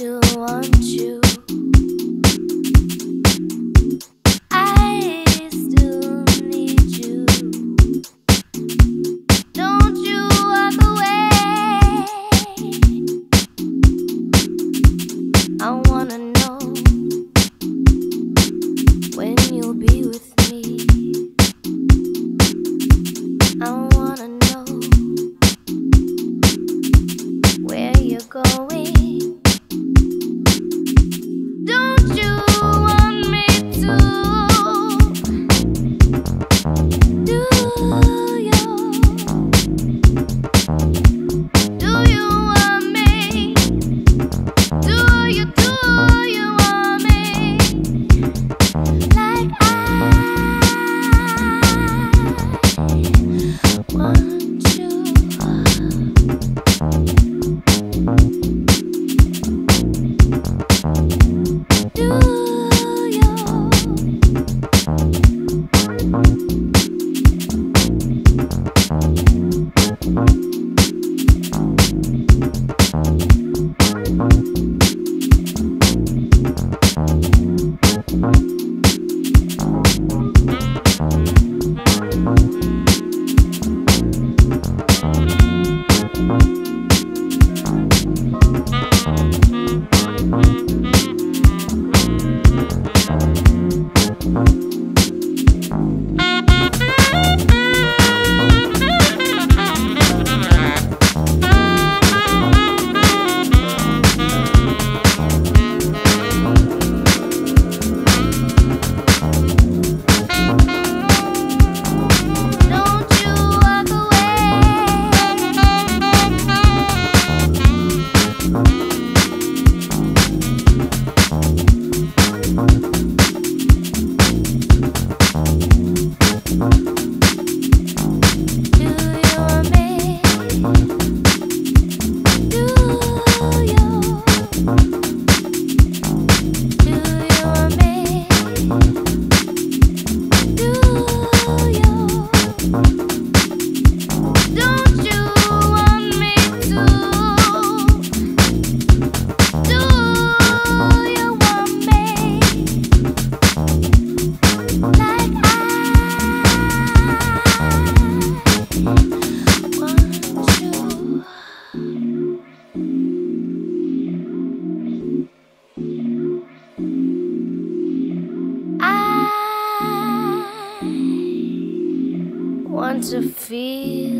still want you. I still need you. Don't you walk away. I wanna know. Bye. to feel